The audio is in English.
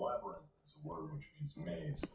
Labyrinth is a word which means maze.